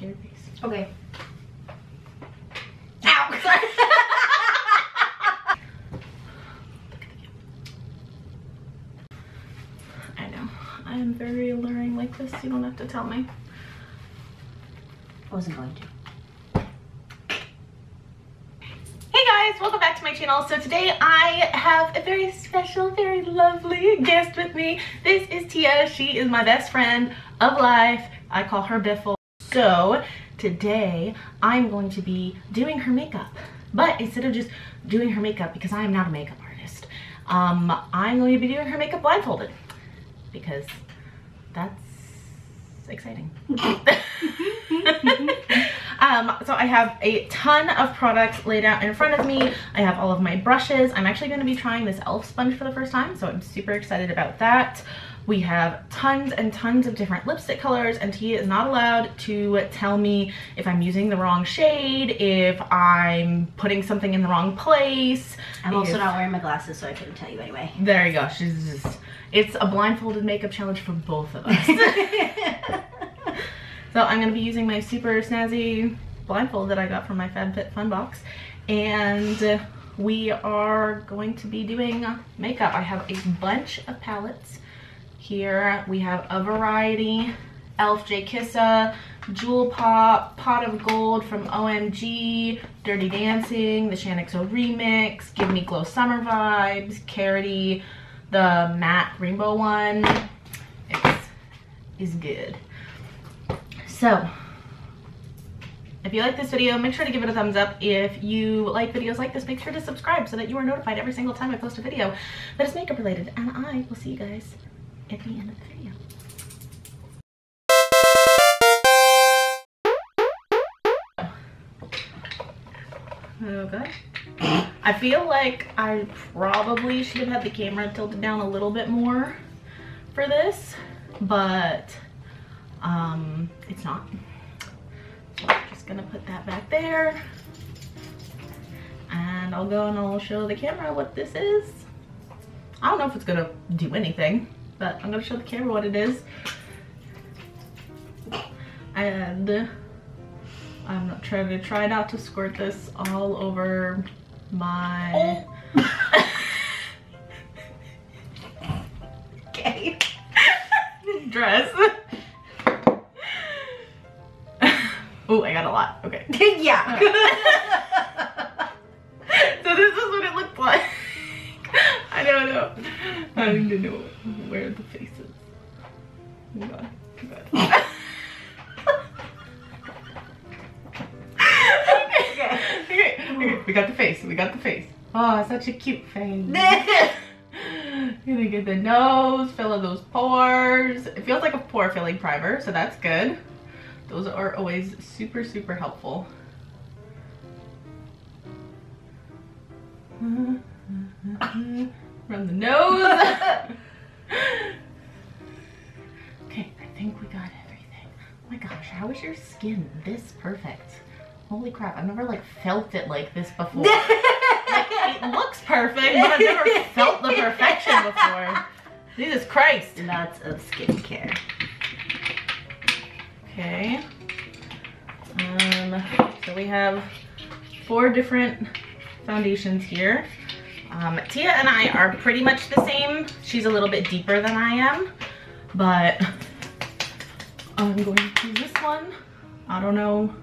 scared face. Okay. Ow! Sorry. I know. I'm very alluring like this. You don't have to tell me. I wasn't going to. Hey guys, welcome back to my channel. So today I have a very special, very lovely guest with me. This is Tia. She is my best friend of life. I call her Biffle. So today I'm going to be doing her makeup. But instead of just doing her makeup, because I am not a makeup artist, um, I'm going to be doing her makeup blindfolded. Because that's exciting. um, so I have a ton of products laid out in front of me. I have all of my brushes. I'm actually going to be trying this e.l.f. sponge for the first time, so I'm super excited about that. We have tons and tons of different lipstick colors and Tia is not allowed to tell me if I'm using the wrong shade, if I'm putting something in the wrong place. I'm also not wearing my glasses, so I couldn't tell you anyway. There you go. She's just, it's a blindfolded makeup challenge for both of us. So I'm gonna be using my super snazzy blindfold that I got from my FabFitFun box. And we are going to be doing makeup. I have a bunch of palettes here. We have a variety, e.l.f. J Kissa, Jewel Pop, Pot of Gold from OMG, Dirty Dancing, the Shaaanxo Remix, Give Me Glow Summer Vibes, Carity, the matte rainbow one. It's is good. So, if you like this video, make sure to give it a thumbs up. If you like videos like this, make sure to subscribe so that you are notified every single time I post a video that is makeup related. And I will see you guys at the end of the video. Okay. I feel like I probably should have had the camera tilted down a little bit more for this, but um, it's not. So I'm just gonna put that back there. And I'll go and I'll show the camera what this is. I don't know if it's gonna do anything, but I'm gonna show the camera what it is. And I'm not trying to try not to squirt this all over my oh. okay. dress. oh, I got a lot. Okay. yeah. so this is what it looked like. I don't know. I don't know such a cute face. Gonna get the nose, fill in those pores. It feels like a pore filling primer, so that's good. Those are always super, super helpful. From the nose. okay, I think we got everything. Oh my gosh, how is your skin this perfect? Holy crap, I've never like felt it like this before. Like, it looks perfect, but I've never felt the perfection before. Jesus Christ. Lots of skincare. Okay. Um, so we have four different foundations here. Um, Tia and I are pretty much the same. She's a little bit deeper than I am, but I'm going to use this one. I don't know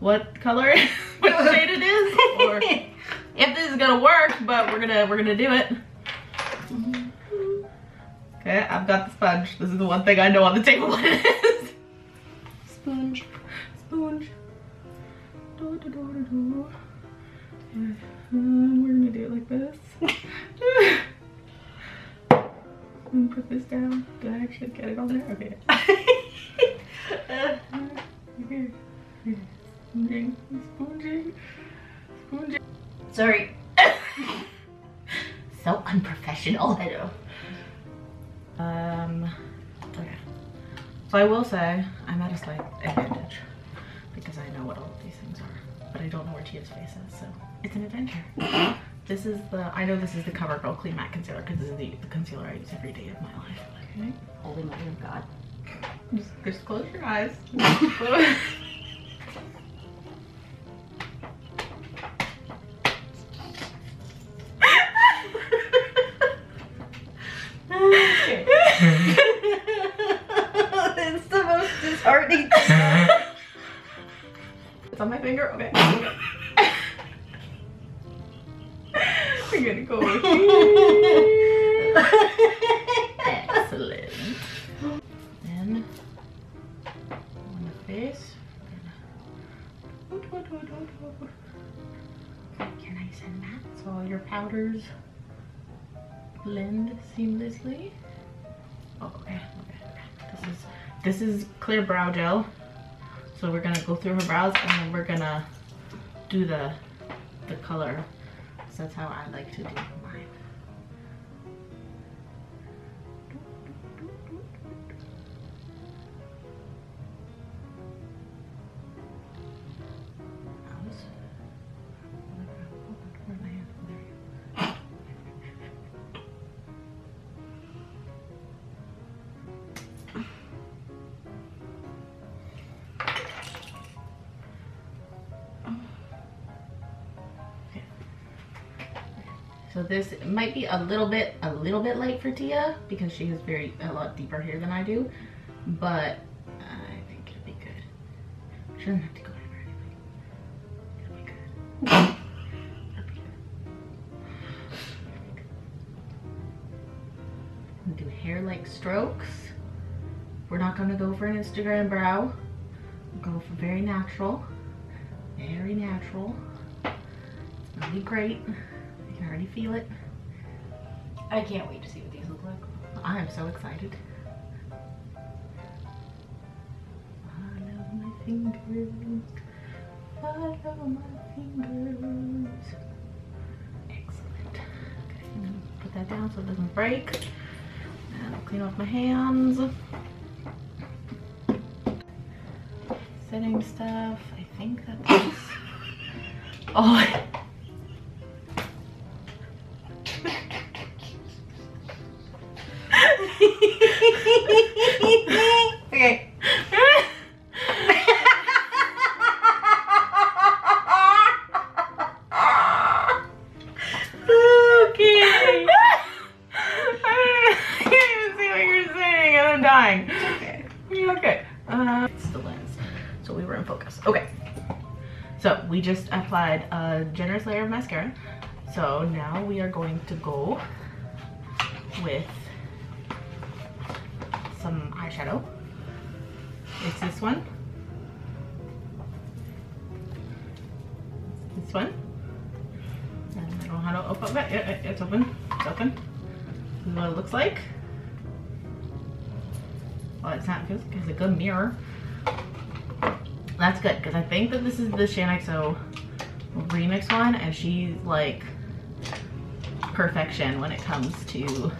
what color, what shade it is, or if this is gonna work, but we're gonna we're gonna do it. Okay, I've got the sponge. This is the one thing I know on the table what it is. Sponge, sponge. Do, do, do. Um, we're gonna do it like this. and put this down. Did I actually get it on there? Okay. Sponging, sponging, sponging. Sorry. So unprofessional. I know. Um, okay. So I will say I'm at a slight advantage because I know what all of these things are, but I don't know where Tia's face is, so it's an adventure. this is the, I know this is the CoverGirl Clean Matte Concealer because this is the, the concealer I use every day of my life. Okay. Holy Mother of God. Just, just close your eyes. on the face. Nice and so all your powders blend seamlessly. Oh, okay, okay. This is this is clear brow gel. So we're gonna go through her brows and then we're gonna do the the color. So that's how I like to do So this might be a little bit, a little bit light for Tia because she has very, a lot deeper hair than I do. But I think it'll be good. She doesn't have to go anywhere anyway. It'll be good. It'll be good. And do hair-like strokes. We're not gonna go for an Instagram brow. We'll go for very natural. Very natural. It's gonna be great. I can already feel it. I can't wait to see what these look like. I am so excited. Follow my fingers. Follow my fingers. Excellent. Okay, put that down so it doesn't break. And I'll clean off my hands. Setting stuff. I think that's. Oh. So we just applied a generous layer of mascara. So now we are going to go with some eyeshadow. It's this one. This one. And I don't know how to open it. Yeah, It's open. It's open. This is what it looks like. Well, it's not. Feels it's a good mirror. That's good because I think that this is the Shaaanxo remix one, and she's like perfection when it comes to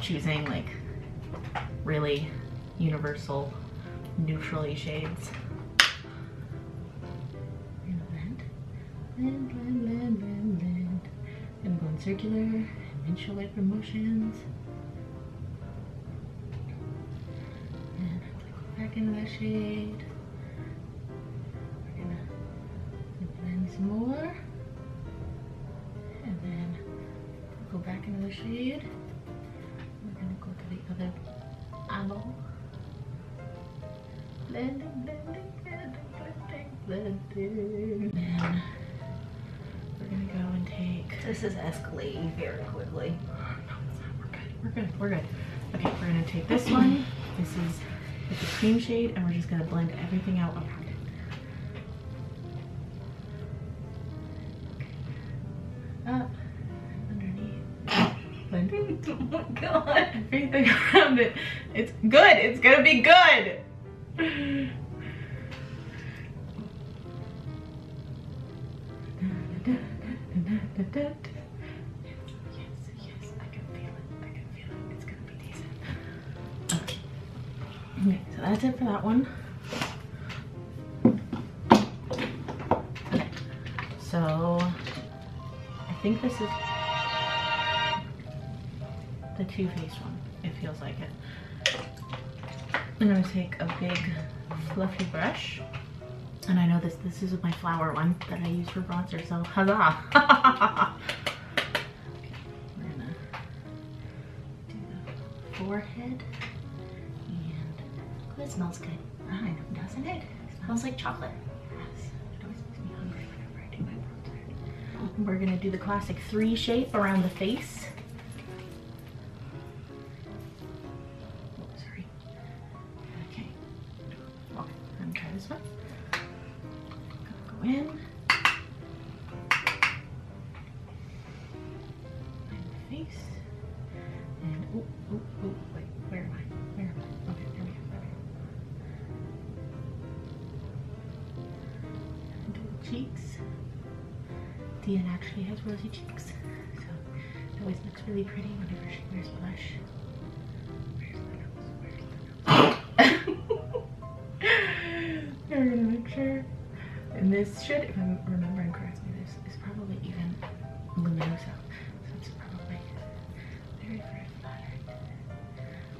choosing like really universal neutrally shades. Blend, blend, blend, blend, blend. I'm going circular and windshield wiper motions. And go back into that shade. More. And then go back into the shade. We're gonna go to the other eyeball. Blending, blending, blending, blending, blending. And we're gonna go and take This is escalating very quickly. no, it's not. We're good. We're good. We're good. Okay, we're gonna take this one. This is it's a cream shade, and we're just gonna blend everything out around it. Everything around it. It's good. It's gonna be good. Yes, yes, I can feel it. I can feel it. It's gonna be decent. Okay. So that's it for that one. So I think this is Too Faced one. It feels like it. I'm gonna take a big fluffy brush. And I know this this is my flower one that I use for bronzer, so huzzah! We're gonna do the forehead and Oh, it smells good. I know, doesn't it? It smells like chocolate. Yes, it always makes me hungry whenever I do my bronzer. We're gonna do the classic three shape around the face. Dian actually has rosy cheeks, so it always looks really pretty whenever she wears blush. We're. And this should, if I'm remembering correctly, this is probably even Luminoso. So it's probably very, very flattering.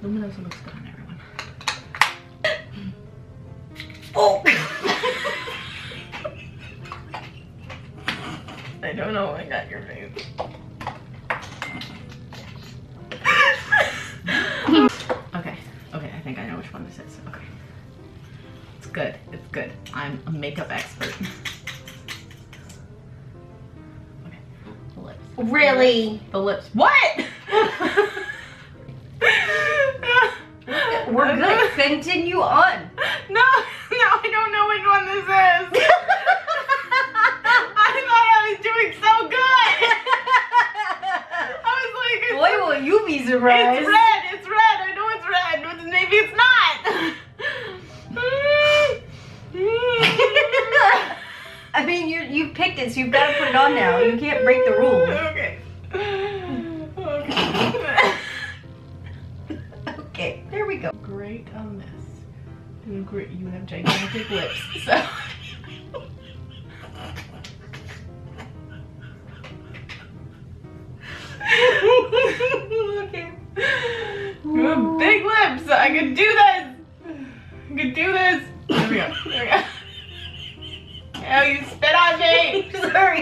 Luminoso looks good good, it's good. I'm a makeup expert. okay, the lips. Really? The lips. What? We're good. Continue on. No, no, I don't know which one this is. I thought I was doing so good. I was like, Boy, will you be surprised. You've got to put it on now. You can't break the rules. Okay. Okay. Okay, there we go. Great on this. And great, you have gigantic lips, so. okay. You have big lips. I can do this. I can do this. There we go. There we go. Oh, you spit on me. Sorry.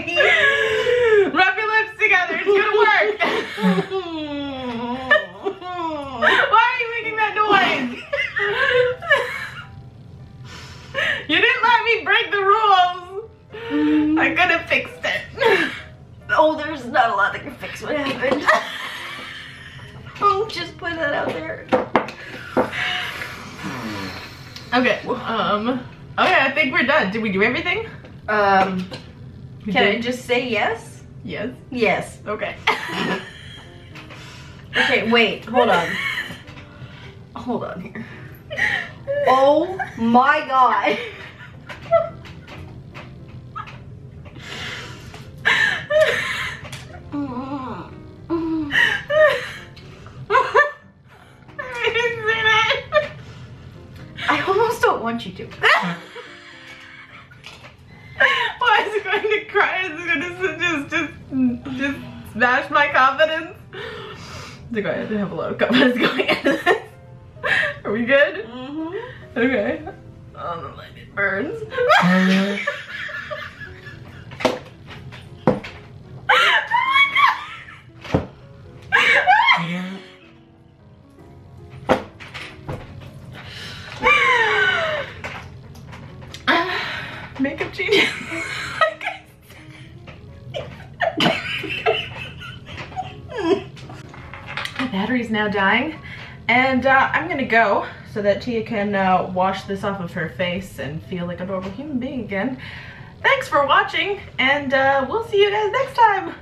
Rub your lips together. It's gonna work. Why are you making that noise? you didn't let me break the rules. I could have fixed it. Oh, there's not a lot that can fix what happened. oh, just put that out there. Okay. Um. Okay, I think we're done. Did we do everything? Um, We can I just say yes? Yes. Yes. Okay. Okay, wait, hold on. Hold on here. Oh my god. want you to. Why is it going to cry? Is it going to just, just, just smash my confidence? I didn't have a lot of confidence going into this. Are we good? Mm-hmm. Okay. Battery's now dying, and uh, I'm gonna go so that Tia can uh, wash this off of her face and feel like a normal human being again. Thanks for watching, and uh, we'll see you guys next time.